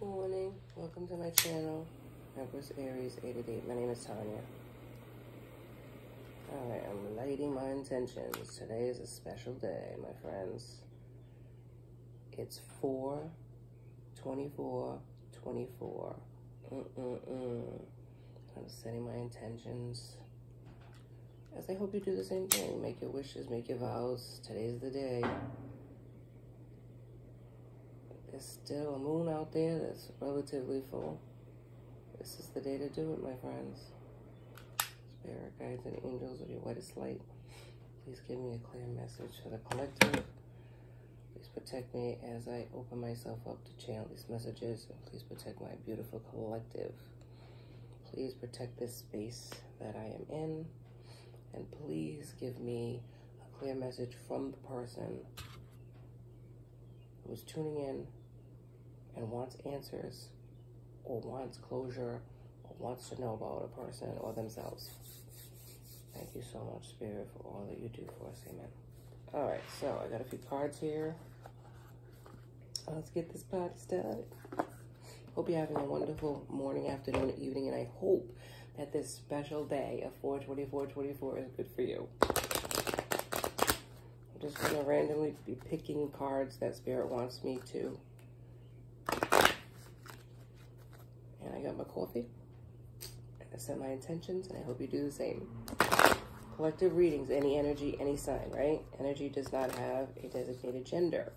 morning. Welcome to my channel, Empress Aries 888. My name is Tanya. Alright, I'm lighting my intentions. Today is a special day, my friends. It's 4 24 24. Mm-mm-mm. I'm setting my intentions. As I hope you do the same thing. Make your wishes, make your vows. Today's the day. There's still a moon out there that's relatively full. This is the day to do it, my friends. Spirit guides and angels of your whitest light. Please give me a clear message for the collective. Please protect me as I open myself up to channel these messages. And please protect my beautiful collective. Please protect this space that I am in. And please give me a clear message from the person who's tuning in and wants answers or wants closure or wants to know about a person or themselves. Thank you so much, Spirit, for all that you do for us. Amen. All right, so I got a few cards here. Let's get this party started. Hope you're having a wonderful morning, afternoon, evening, and I hope that this special day of 42424 is good for you. I'm just going to randomly be picking cards that Spirit wants me to and I got my coffee. And I set my intentions, and I hope you do the same. Collective readings, any energy, any sign, right? Energy does not have a designated gender.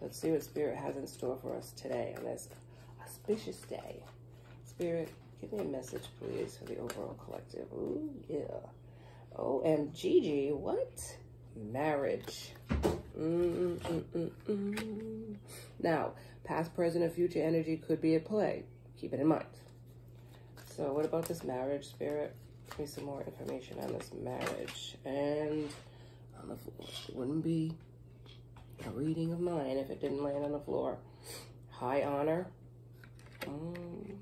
Let's see what Spirit has in store for us today on this auspicious day. Spirit, give me a message, please, for the overall collective. Ooh, yeah. OMGG, what? Marriage. Mm -mm -mm now, past, present, and future energy could be at play. Keep it in mind. So what about this marriage, Spirit? Give me some more information on this marriage. And on the floor. It wouldn't be a reading of mine if it didn't land on the floor. High honor. Mm,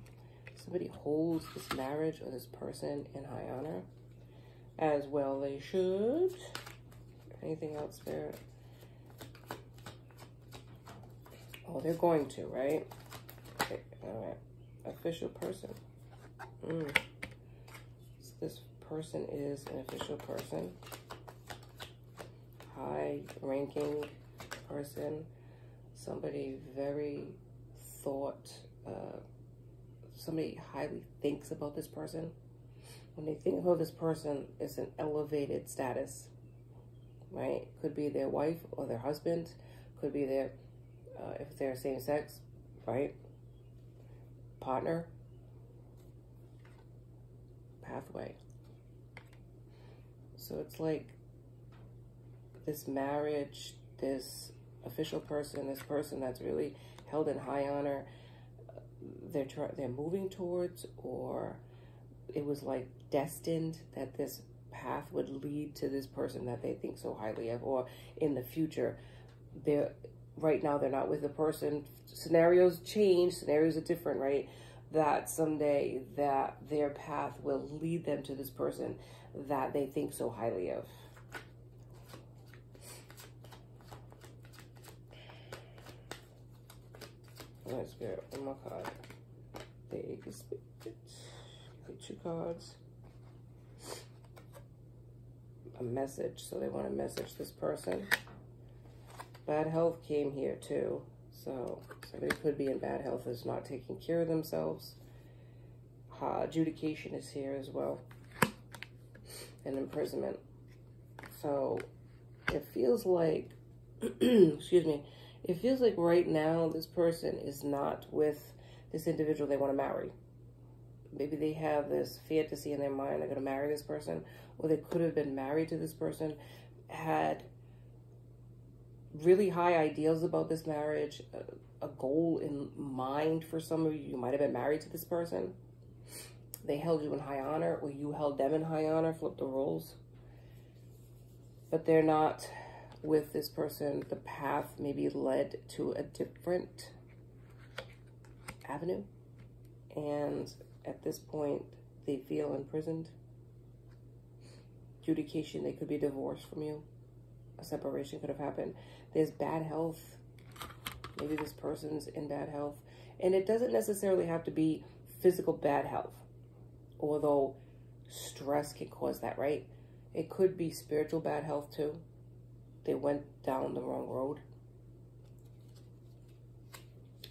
somebody holds this marriage or this person in high honor. As well they should. Anything else, Spirit? Oh, they're going to, right? Okay, all right. Official person. Mm. So this person is an official person. High-ranking person. Somebody very thought, uh, somebody highly thinks about this person. When they think about this person, it's an elevated status, right? Could be their wife or their husband. Could be their uh, if they're same sex, right? Partner, pathway. So it's like this marriage, this official person, this person that's really held in high honor, they're they're moving towards, or it was like destined that this path would lead to this person that they think so highly of, or in the future, they're right now they're not with the person. Scenarios change, scenarios are different, right? That someday that their path will lead them to this person that they think so highly of. Right, Spirit, one card. Get cards. A message, so they want to message this person. Bad health came here too. So somebody could be in bad health is not taking care of themselves. Uh, adjudication is here as well. And imprisonment. So it feels like, excuse me, it feels like right now this person is not with this individual they want to marry. Maybe they have this fantasy in their mind, they're going to marry this person, or they could have been married to this person, had really high ideals about this marriage, a, a, goal in mind for some of you. You might have been married to this person. They held you in high honor, or you held them in high honor, flip the roles. But they're not with this person. The path maybe led to a different avenue. And at this point, they feel imprisoned. Adjudication, they could be divorced from you. A separation could have happened. There's bad health. Maybe this person's in bad health. And it doesn't necessarily have to be physical bad health, although stress can cause that, right? It could be spiritual bad health too. They went down the wrong road.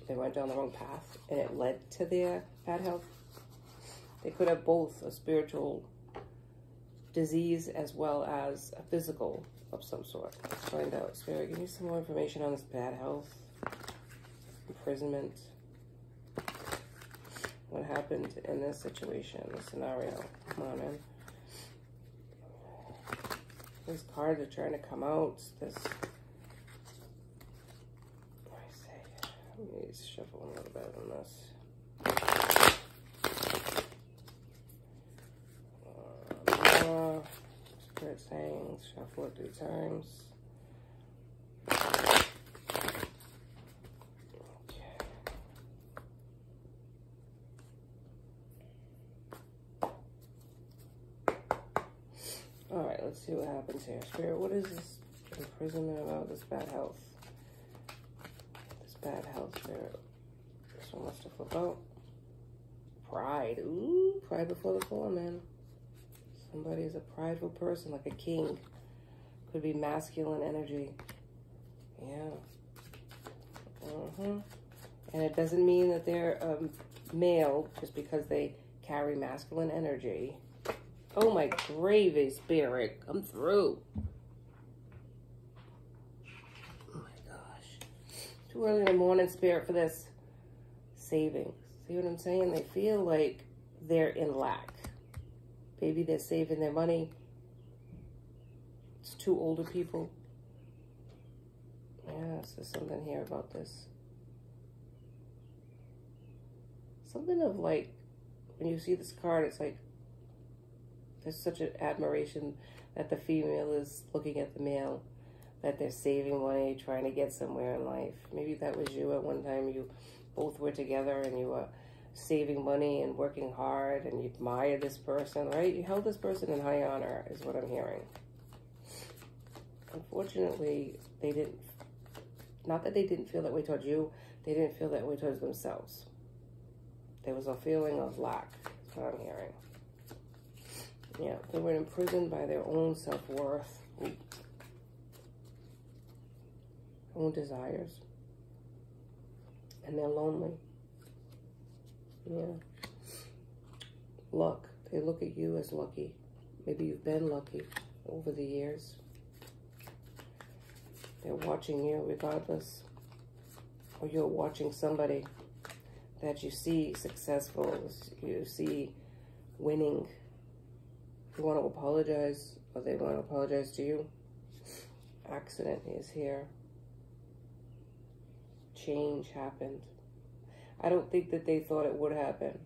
They went down the wrong path and it led to their bad health. They could have both a spiritual disease as well as a physical of some sort. Let's find out. Spirit, give me some more information on this bad health, imprisonment. What happened in this situation, this scenario? Come on, man. These cards are trying to come out. This. I say, let me shuffle a little bit on this. Uh, spirit saying, shuffle it three times. All right, let's see what happens here. Spirit, what is this imprisonment about this bad health? This bad health, Spirit. This one wants to flip out. Pride. Ooh, pride before the fall, man. Somebody is a prideful person, like a king. Could be masculine energy. Yeah. Mm-hmm. And it doesn't mean that they're um, male just because they carry masculine energy. Oh my gravy spirit, come through. Oh my gosh. Too early in the morning, spirit, for this. Savings. See what I'm saying? They feel like they're in lack. Maybe they're saving their money. It's two older people. Yes, there's something here about this. Something of like, when you see this card, it's like, there's such an admiration that the female is looking at the male, that they're saving money, trying to get somewhere in life. Maybe that was you at one time. You both were together and you were saving money and working hard and you admire this person, right? You held this person in high honor, is what I'm hearing. Unfortunately, they didn't, not that they didn't feel that way towards you, they didn't feel that way towards themselves. There was a feeling of lack, is what I'm hearing. Yeah, they were imprisoned by their own self-worth, own desires, and they're lonely. Yeah. Luck. They look at you as lucky. Maybe you've been lucky over the years. They're watching you regardless. Or you're watching somebody that you see successful, you see winning. You want to apologize, or they want to apologize to you. Accident is here. Change happened. I don't think that they thought it would happen.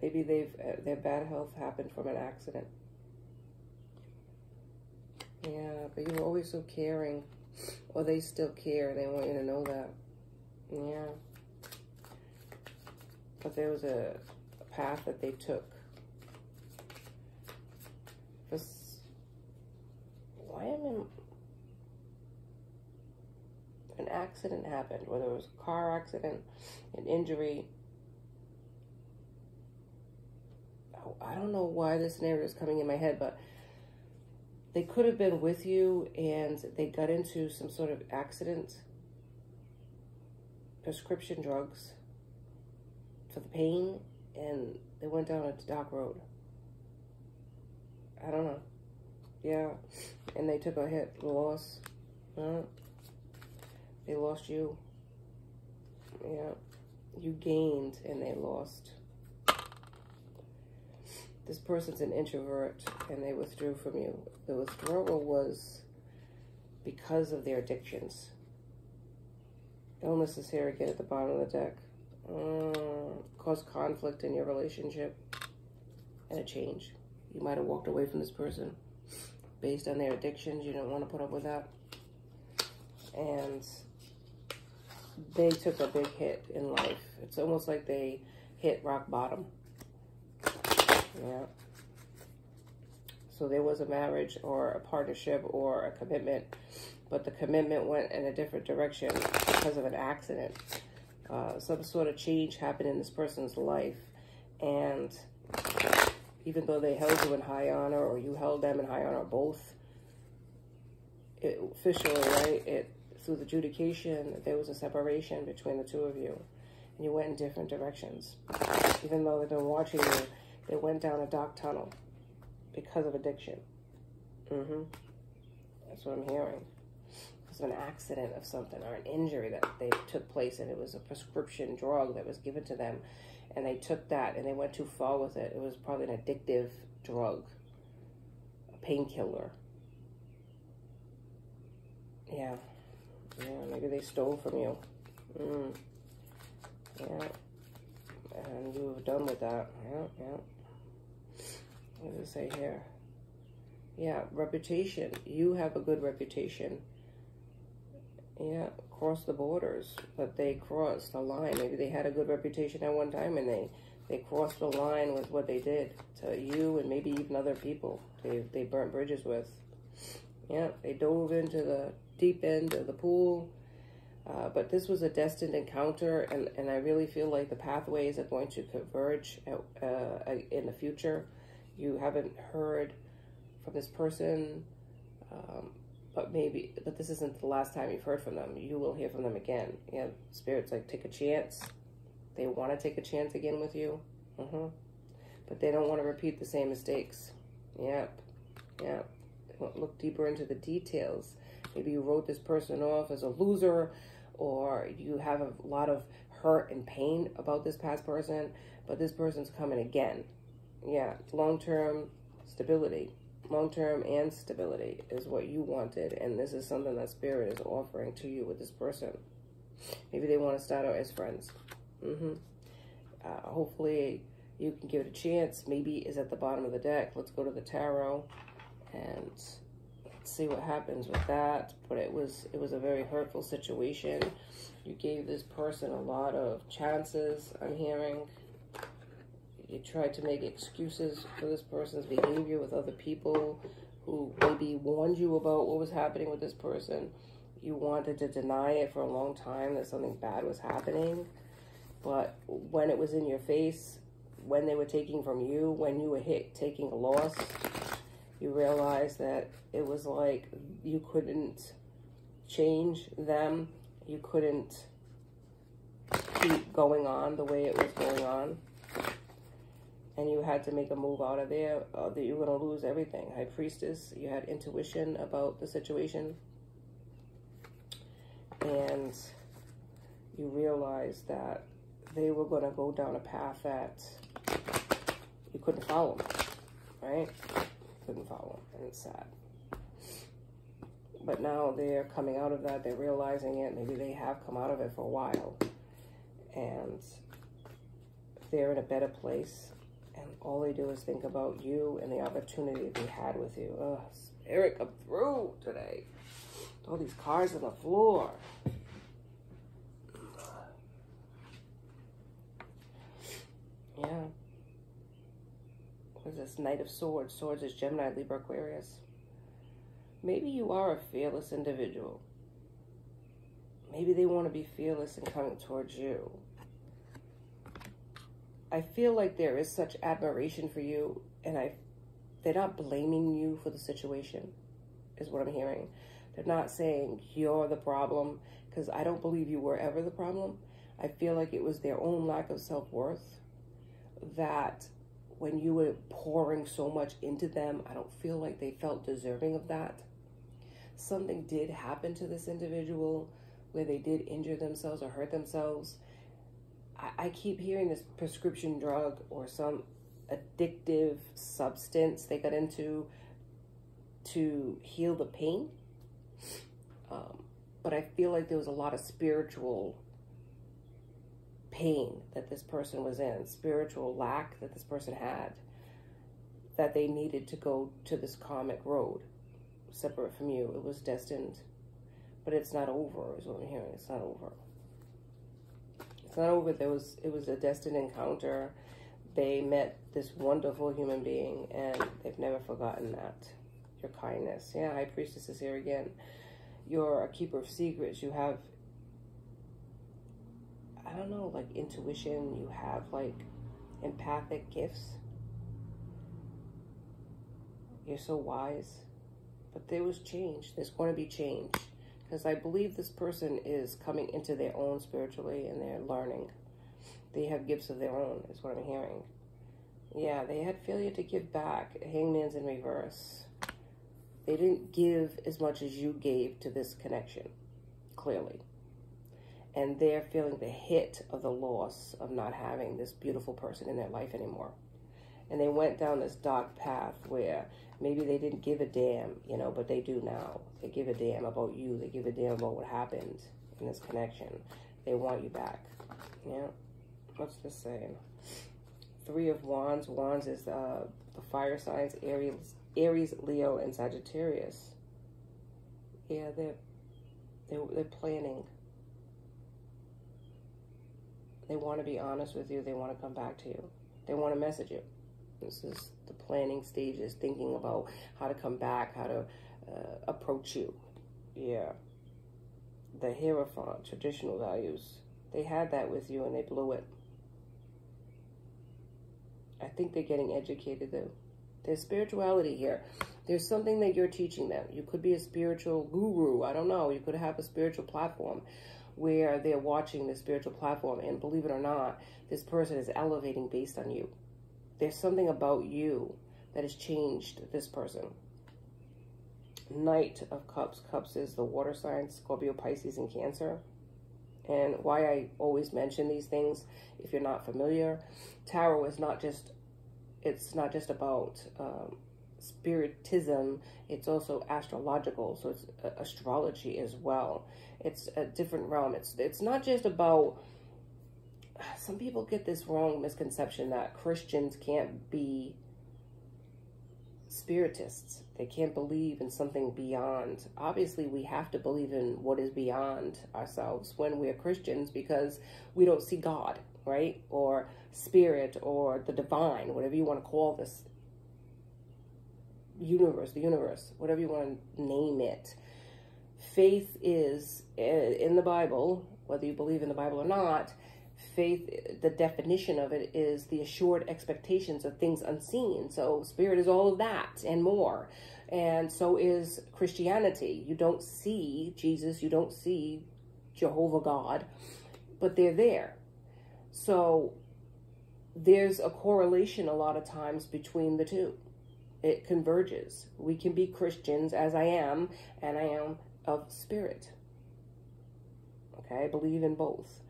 Maybe they've uh, their bad health happened from an accident. Yeah, but you were always so caring. Or they still care. They want you to know that. Yeah. But there was a, a path that they took. This, why am I an accident happened, whether it was a car accident, an injury. Oh, I don't know why this narrative is coming in my head, but they could have been with you and they got into some sort of accident, prescription drugs for the pain, and they went down a dark road. I don't know. Yeah. And they took a hit, loss. They lost you. Yeah. You gained and they lost. This person's an introvert and they withdrew from you. The withdrawal was because of their addictions. Illness is here again at the bottom of the deck. Mm, cause conflict in your relationship and a change. You might have walked away from this person based on their addictions. You don't want to put up with that. And they took a big hit in life. It's almost like they hit rock bottom. Yeah. So there was a marriage or a partnership or a commitment but the commitment went in a different direction because of an accident. Uh, some sort of change happened in this person's life, and even though they held you in high honor or you held them in high honor, both it, officially, right? It through the adjudication, there was a separation between the two of you, and you went in different directions. Even though they've been watching you, they went down a dark tunnel because of addiction. Mm-hmm. That's what I'm hearing. It's an accident of something or an injury that they took place, and it was a prescription drug that was given to them, and they took that and they went too far with it. It was probably an addictive drug, a painkiller. Yeah. Yeah, maybe they stole from you. Mm. Yeah. And you were done with that. Yeah, yeah. What does it say here? Yeah, reputation. You have a good reputation. Yeah, cross the borders. But they crossed the line. Maybe they had a good reputation at one time and they, they crossed the line with what they did to you and maybe even other people they, they burnt bridges with. Yeah, they dove into the deep end of the pool. Uh, but this was a destined encounter, and, and I really feel like the pathways are going to converge at, uh, in the future. You haven't heard from this person, um, but maybe, but this isn't the last time you've heard from them. You will hear from them again. Yeah, spirits like take a chance. They want to take a chance again with you, mm -hmm. but they don't want to repeat the same mistakes. Yep, yep. Look deeper into the details Maybe you wrote this person off as a loser or you have a lot of hurt and pain about this past person, but this person's coming again. Yeah, long-term stability. Long-term and stability is what you wanted, and this is something that Spirit is offering to you with this person. Maybe they want to start out as friends. Mm -hmm. uh, hopefully, you can give it a chance. Maybe is at the bottom of the deck. Let's go to the tarot and see what happens with that. But it was it was a very hurtful situation. You gave this person a lot of chances, I'm hearing. You tried to make excuses for this person's behavior with other people who maybe warned you about what was happening with this person. You wanted to deny it for a long time that something bad was happening. But when it was in your face, when they were taking from you, when you were hit, taking a loss, you realize that it was like you couldn't change them. You couldn't keep going on the way it was going on. And you had to make a move out of there uh, that you were going to lose everything. High Priestess, you had intuition about the situation. And you realized that they were going to go down a path that you couldn't follow, right? Couldn't follow, and it's sad. But now they're coming out of that, they're realizing it, maybe they have come out of it for a while, and they're in a better place, and all they do is think about you and the opportunity they had with you. Eric, I'm through today. All these cars on the floor. Yeah is this Knight of Swords. Swords is Gemini, Libra, Aquarius. Maybe you are a fearless individual. Maybe they want to be fearless and coming towards you. I feel like there is such admiration for you, and I, they're not blaming you for the situation, is what I'm hearing. They're not saying you're the problem, because I don't believe you were ever the problem. I feel like it was their own lack of self-worth that when you were pouring so much into them, I don't feel like they felt deserving of that. Something did happen to this individual where they did injure themselves or hurt themselves. I, I keep hearing this prescription drug or some addictive substance they got into to heal the pain. Um, but I feel like there was a lot of spiritual pain that this person was in, spiritual lack that this person had, that they needed to go to this karmic road separate from you. It was destined, but it's not over, is what I'm hearing. It's not over. It's not over. There was it was a destined encounter. They met this wonderful human being, and they've never forgotten that. Your kindness. Yeah, High Priestess is here again you're a keeper of secrets. You have, I don't know, like intuition. You have like empathic gifts. You're so wise. But there was change. There's going to be change. Because I believe this person is coming into their own spiritually and they're learning. They have gifts of their own, is what I'm hearing. Yeah, they had failure to give back. Hangman's in reverse. They didn't give as much as you gave to this connection, clearly. And they're feeling the hit of the loss of not having this beautiful person in their life anymore. And they went down this dark path where maybe they didn't give a damn, you know, but they do now. They give a damn about you. They give a damn about what happened in this connection. They want you back. Yeah. What's this saying? Three of Wands. Wands is uh, the fire signs, Aries, Aries, Leo, and Sagittarius. Yeah, they're, they're, they're planning. They want to be honest with you. They want to come back to you. They want to message you. This is the planning stages, thinking about how to come back, how to uh, approach you. Yeah. The Hierophant, traditional values. They had that with you and they blew it. I think they're getting educated though. There's spirituality here. There's something that you're teaching them. You could be a spiritual guru. I don't know. You could have a spiritual platform where they're watching the spiritual platform. And believe it or not, this person is elevating based on you. There's something about you that has changed this person. Knight of Cups. Cups is the water signs, Scorpio, Pisces, and Cancer. And why I always mention these things, if you're not familiar, tarot is not just, it's not just about um, spiritism, it's also astrological, so it's uh, astrology as well. It's a different realm. It's, it's not just about, some people get this wrong misconception that Christians can't be spiritists. They can't believe in something beyond. Obviously, we have to believe in what is beyond ourselves when we're Christians because we don't see God, right? Or spirit or the divine, whatever you want to call this universe, the universe, whatever you want to name it. Faith is eh, in the Bible, whether you believe in the Bible or not, faith, the definition of it is the assured expectations of things unseen. So spirit is all of that and more. And so is Christianity. You don't see Jesus, you don't see Jehovah God, but they're there. So there's a correlation a lot of times between the two. It converges. We can be Christians, as I am, and I am of spirit. Okay, I believe in both.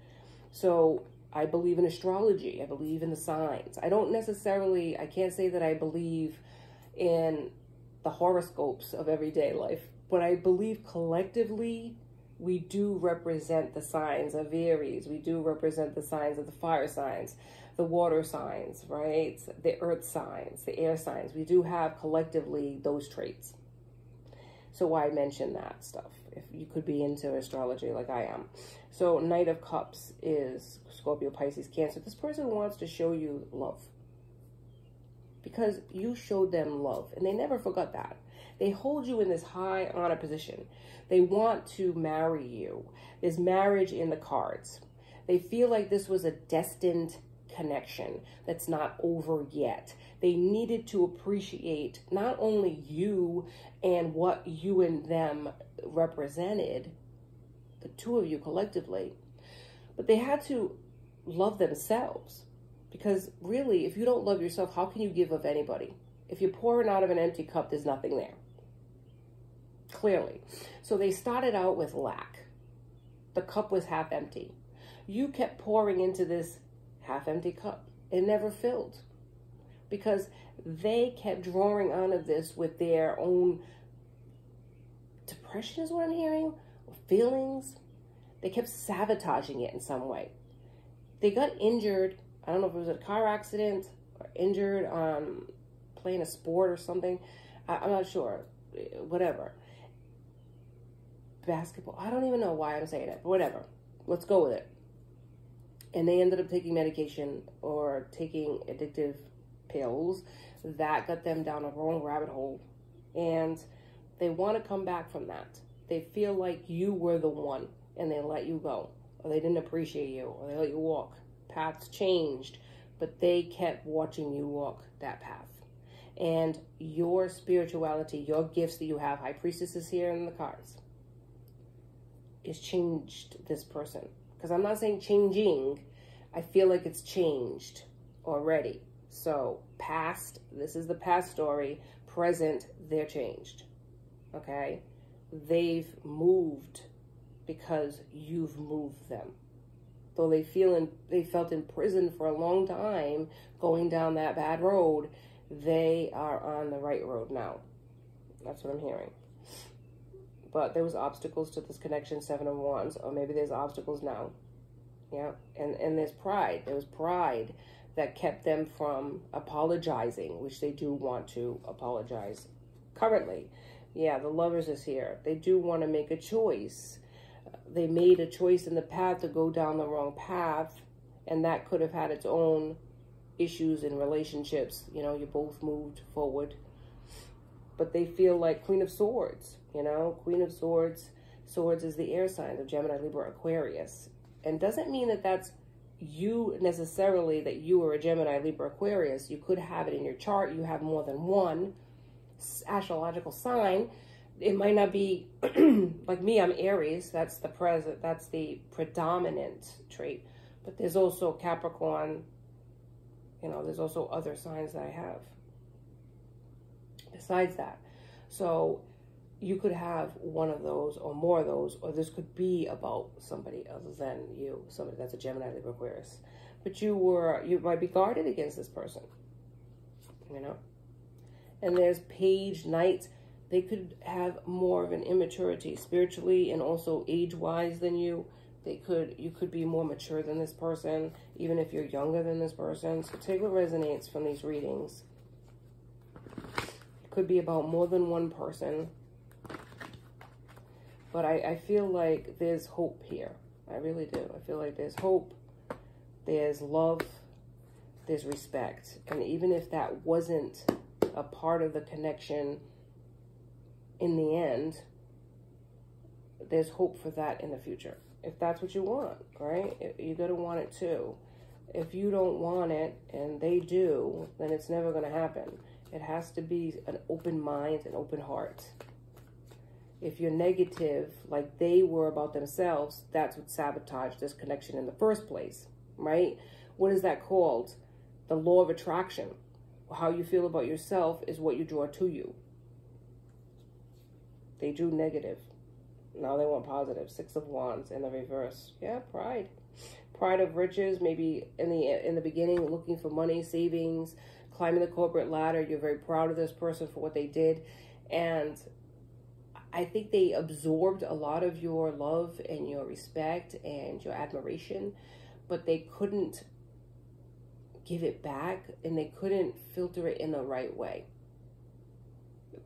So I believe in astrology. I believe in the signs. I don't necessarily, I can't say that I believe in the horoscopes of everyday life, but I believe collectively we do represent the signs of Aries. We do represent the signs of the fire signs, the water signs, right? The earth signs, the air signs. We do have collectively those traits. So why mention that stuff if you could be into astrology like I am. So Knight of Cups is Scorpio, Pisces, Cancer. This person wants to show you love because you showed them love and they never forgot that. They hold you in this high honor position. They want to marry you. There's marriage in the cards. They feel like this was a destined connection that's not over yet. They needed to appreciate not only you and what you and them represented, the two of you collectively, but they had to love themselves. Because really, if you don't love yourself, how can you give of anybody? If you're pouring out of an empty cup, there's nothing there. Clearly. So they started out with lack. The cup was half empty. You kept pouring into this half empty cup. It never filled because they kept drawing out of this with their own depression is what I'm hearing, feelings. They kept sabotaging it in some way. They got injured. I don't know if it was a car accident or injured um, playing a sport or something. I, I'm not sure. Whatever. Basketball. I don't even know why I'm saying it, but whatever. Let's go with it and they ended up taking medication or taking addictive pills that got them down a wrong rabbit hole and they want to come back from that they feel like you were the one and they let you go, or they didn't appreciate you, or they let you walk. Paths changed, but they kept watching you walk that path. And your spirituality, your gifts that you have, High Priestess is here in the cards, is changed this person. Because I'm not saying changing, I feel like it's changed already. So, past, this is the past story. Present, they're changed. Okay? They've moved because you've moved them. Though they feel in, they felt in prison for a long time going down that bad road, they are on the right road now. That's what I'm hearing. But there was obstacles to this connection, seven of wands, or maybe there's obstacles now. Yeah, and and there's pride. There was pride that kept them from apologizing, which they do want to apologize currently. Yeah, the lovers is here. They do want to make a choice. They made a choice in the path to go down the wrong path, and that could have had its own issues in relationships. You know, you both moved forward. But they feel like Queen of Swords, you know, Queen of Swords. Swords is the air sign of Gemini, Libra, Aquarius. And doesn't mean that that's you necessarily that you are a Gemini, Libra, Aquarius. You could have it in your chart. You have more than one astrological sign. It might not be like me. I'm Aries. That's the present. That's the predominant trait. But there's also Capricorn. You know, there's also other signs that I have. Besides that, so you could have one of those or more of those, or this could be about somebody other than you, somebody that's a Gemini, Libra, Aquarius. But you were, you might be guarded against this person, you know? And there's page, knights. They could have more of an immaturity spiritually and also age-wise than you. They could, you could be more mature than this person, even if you're younger than this person. So take what resonates from these readings. It could be about more than one person but I, I feel like there's hope here. I really do. I feel like there's hope, there's love, there's respect. And even if that wasn't a part of the connection in the end, there's hope for that in the future. If that's what you want, right? You're going to want it too. If you don't want it and they do, then it's never going to happen. It has to be an open mind, an open heart if you're negative like they were about themselves, that's what sabotaged this connection in the first place, right? What is that called? The law of attraction. How you feel about yourself is what you draw to you. They drew negative. Now they want positive. Six of Wands in the reverse. Yeah, pride. Pride of riches, maybe in the in the beginning looking for money, savings, climbing the corporate ladder. You're very proud of this person for what they did. And I think they absorbed a lot of your love and your respect and your admiration, but they couldn't give it back and they couldn't filter it in the right way.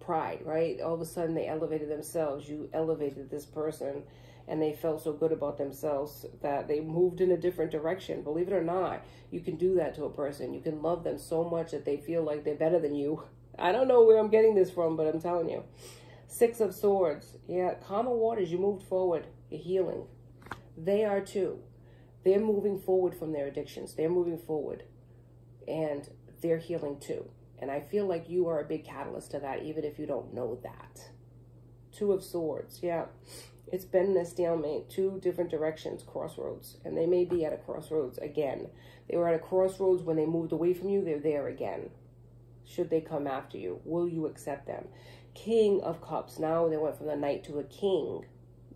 Pride, right? All of a sudden they elevated themselves. You elevated this person and they felt so good about themselves that they moved in a different direction. Believe it or not, you can do that to a person. You can love them so much that they feel like they're better than you. I don't know where I'm getting this from, but I'm telling you. Six of Swords. Yeah, calmer waters. You moved forward. You're healing. They are too. They're moving forward from their addictions. They're moving forward. And they're healing too. And I feel like you are a big catalyst to that, even if you don't know that. Two of Swords. Yeah. It's been a stalemate. Two different directions, crossroads. And they may be at a crossroads again. They were at a crossroads when they moved away from you. They're there again. Should they come after you? Will you accept them? King of Cups. Now they went from the Knight to a King.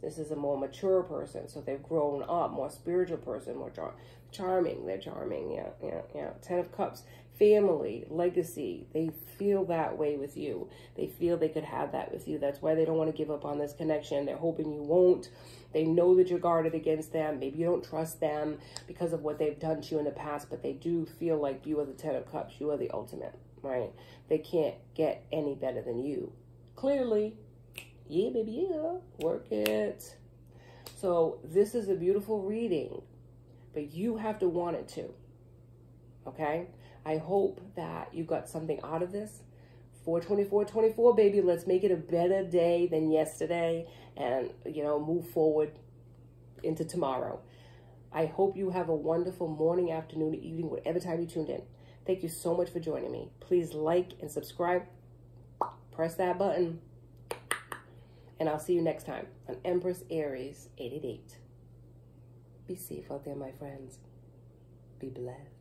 This is a more mature person, so they've grown up, more spiritual person, more char charming. They're charming, yeah, yeah, yeah. Ten of Cups, family, legacy. They feel that way with you. They feel they could have that with you. That's why they don't want to give up on this connection. They're hoping you won't. They know that you're guarded against them. Maybe you don't trust them because of what they've done to you in the past, but they do feel like you are the Ten of Cups. You are the ultimate, right? They can't get any better than you clearly. Yeah, baby, yeah. Work it. So this is a beautiful reading, but you have to want it to. Okay? I hope that you got something out of this 42424, baby. Let's make it a better day than yesterday and, you know, move forward into tomorrow. I hope you have a wonderful morning, afternoon, evening, whatever time you tuned in. Thank you so much for joining me. Please like and subscribe. Press that button. And I'll see you next time on Empress Aries 888. Be safe out there, my friends. Be blessed.